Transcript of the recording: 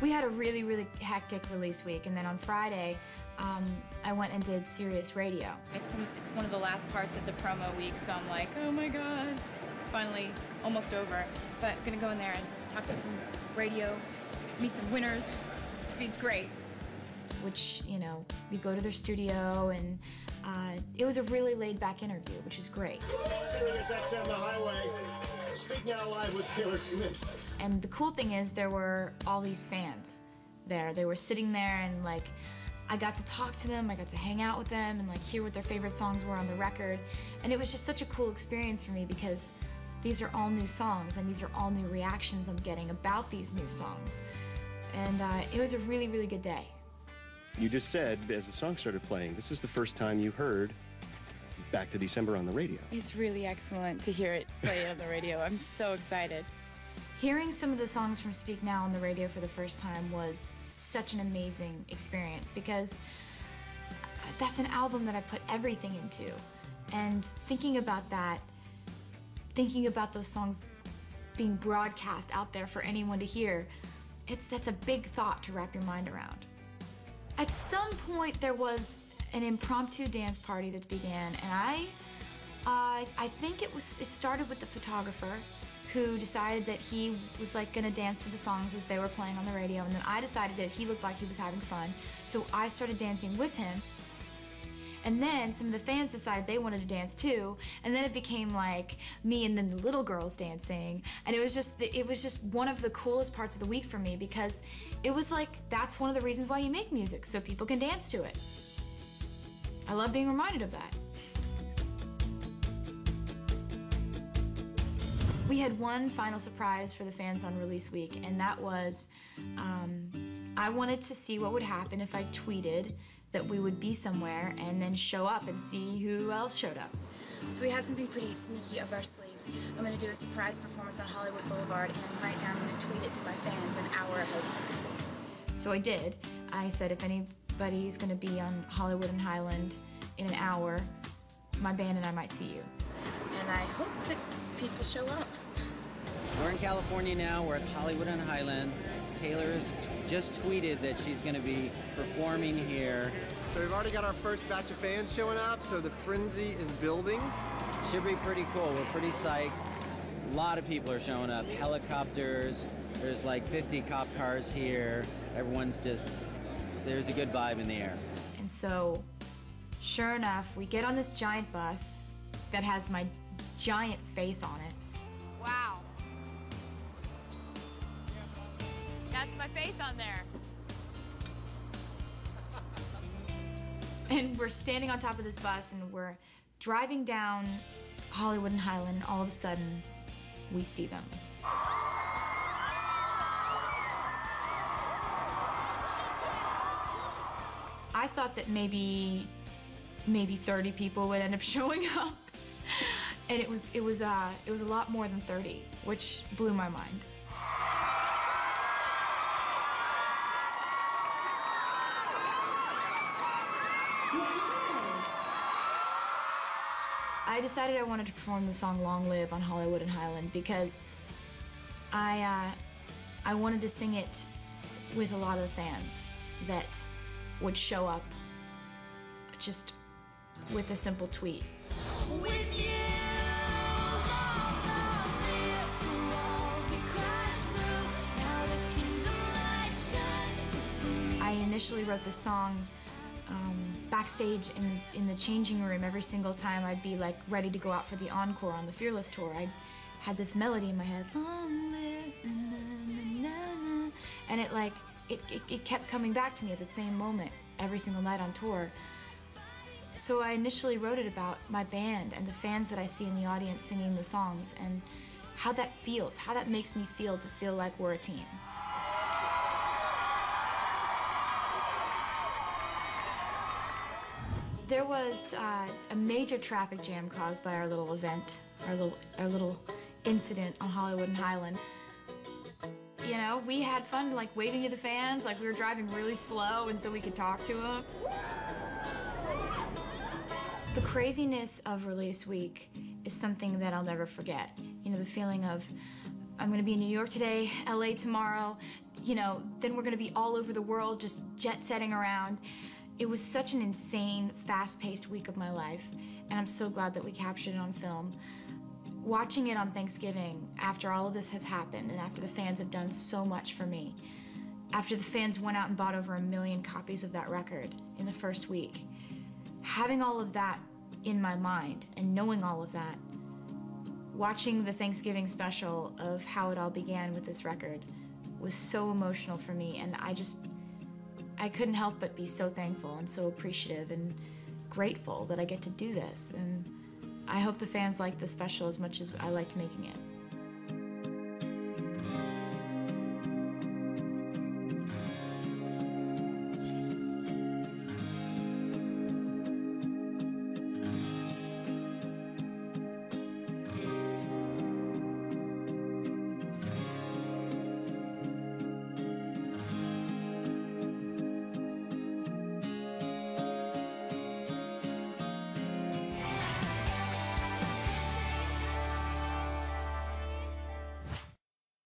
We had a really, really hectic release week, and then on Friday, um, I went and did Sirius Radio. It's, it's one of the last parts of the promo week, so I'm like, oh my god, it's finally almost over. But I'm gonna go in there and talk to some radio, meet some winners. It's great. Which, you know, we go to their studio, and uh, it was a really laid back interview, which is great. Sirius XM The Highway. Speak now live with Taylor Swift. And the cool thing is, there were all these fans there. They were sitting there, and like, I got to talk to them, I got to hang out with them, and like hear what their favorite songs were on the record. And it was just such a cool experience for me because these are all new songs, and these are all new reactions I'm getting about these new songs. And uh, it was a really, really good day. You just said, as the song started playing, this is the first time you heard Back to December on the radio. It's really excellent to hear it play on the radio. I'm so excited. Hearing some of the songs from Speak Now on the radio for the first time was such an amazing experience because that's an album that I put everything into. And thinking about that, thinking about those songs being broadcast out there for anyone to hear, it's that's a big thought to wrap your mind around. At some point there was an impromptu dance party that began and I uh, I think it was it started with the photographer who decided that he was like gonna dance to the songs as they were playing on the radio and then I decided that he looked like he was having fun so I started dancing with him and then some of the fans decided they wanted to dance too. And then it became like me and then the little girls dancing. And it was just it was just one of the coolest parts of the week for me because it was like that's one of the reasons why you make music so people can dance to it. I love being reminded of that. We had one final surprise for the fans on release week, and that was um, I wanted to see what would happen if I tweeted that we would be somewhere and then show up and see who else showed up. So we have something pretty sneaky up our sleeves. I'm going to do a surprise performance on Hollywood Boulevard, and right now I'm going to tweet it to my fans an hour ahead of time. So I did. I said if anybody's going to be on Hollywood and Highland in an hour, my band and I might see you. And I hope that people show up. We're in California now. We're at Hollywood and Highland. Taylor's just tweeted that she's going to be performing here. So we've already got our first batch of fans showing up, so the frenzy is building. Should be pretty cool. We're pretty psyched. A lot of people are showing up. Helicopters. There's like 50 cop cars here. Everyone's just, there's a good vibe in the air. And so, sure enough, we get on this giant bus that has my giant face on it. That's my face on there. And we're standing on top of this bus and we're driving down Hollywood and Highland. All of a sudden, we see them. I thought that maybe maybe 30 people would end up showing up. And it was it was uh it was a lot more than 30, which blew my mind. I decided I wanted to perform the song Long Live on Hollywood and Highland because I, uh, I wanted to sing it with a lot of the fans that would show up just with a simple tweet. I initially wrote the song um, backstage in, in the changing room every single time I'd be like ready to go out for the encore on the Fearless tour. I had this melody in my head, Long live, na, na, na, na," and it like it, it, it kept coming back to me at the same moment every single night on tour. So I initially wrote it about my band and the fans that I see in the audience singing the songs and how that feels, how that makes me feel to feel like we're a team. There was uh, a major traffic jam caused by our little event, our little, our little incident on Hollywood and Highland. You know, we had fun like waving to the fans, like we were driving really slow and so we could talk to them. The craziness of release week is something that I'll never forget. You know, the feeling of I'm gonna be in New York today, LA tomorrow, you know, then we're gonna be all over the world just jet setting around. It was such an insane, fast paced week of my life, and I'm so glad that we captured it on film. Watching it on Thanksgiving, after all of this has happened, and after the fans have done so much for me, after the fans went out and bought over a million copies of that record in the first week, having all of that in my mind and knowing all of that, watching the Thanksgiving special of how it all began with this record was so emotional for me, and I just, I couldn't help but be so thankful and so appreciative and grateful that I get to do this. And I hope the fans like the special as much as I liked making it.